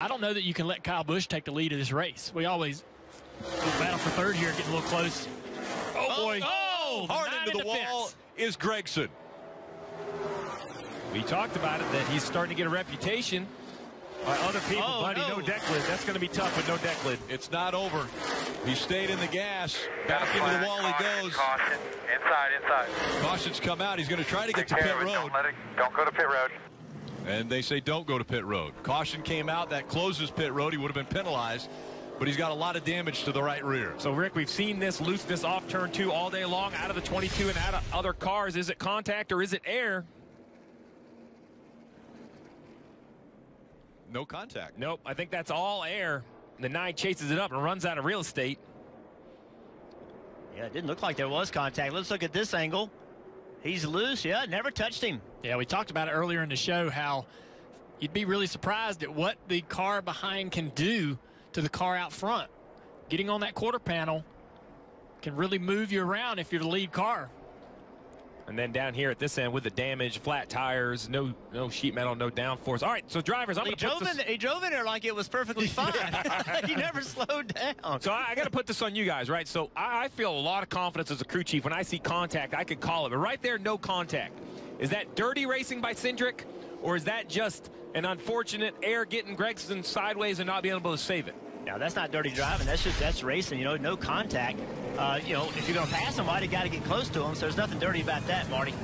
I don't know that you can let Kyle Busch take the lead of this race. We always battle for third here, getting a little close. Oh, oh boy. Oh, hard into the fence. wall is Gragson. We talked about it that he's starting to get a reputation by other people. Oh, Buddy, no. no. deck lid. That's going to be tough with no deck lid. It's not over. He stayed in the gas. Back into the wall he goes. Caution. Inside, inside. Caution's come out. He's going to try to get to Take pit care of road. Don't let it. Don't go to pit road. And they say don't go to pit road. Caution came out. That closes pit road. He would have been penalized. But he's got a lot of damage to the right rear. So, Rick, we've seen this looseness off turn two all day long out of the 22 and out of other cars. Is it contact or is it air? No contact. Nope. I think that's all air. The nine chases it up and runs out of real estate. Yeah, it didn't look like there was contact. Let's look at this angle. He's loose. Yeah, never touched him. Yeah, we talked about it earlier in the show how you'd be really surprised at what the car behind can do to the car out front. Getting on that quarter panel can really move you around if you're the lead car. And then down here at this end with the damage, flat tires, no no sheet metal, no downforce. All right, so drivers, I'm going to put drove, this... in, he drove in there like it was perfectly fine. he never slowed down. So I, I got to put this on you guys, right? So I, I feel a lot of confidence as a crew chief. When I see contact, I could call it. But right there, no contact. Is that dirty racing by Cindric? Or is that just an unfortunate air getting Gragson sideways and not being able to save it? Now that's not dirty driving. That's just that's racing. You know, no contact. Uh, you know, if you're going to pass somebody, you got to get close to them. So there's nothing dirty about that, Marty.